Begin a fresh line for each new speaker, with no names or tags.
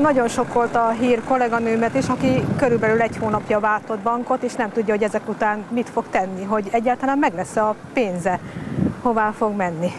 Nagyon sokkolta a hír kolléganőmet is, aki körülbelül egy hónapja váltott bankot, és nem tudja, hogy ezek után mit fog tenni, hogy egyáltalán meg lesz a pénze, hová fog menni.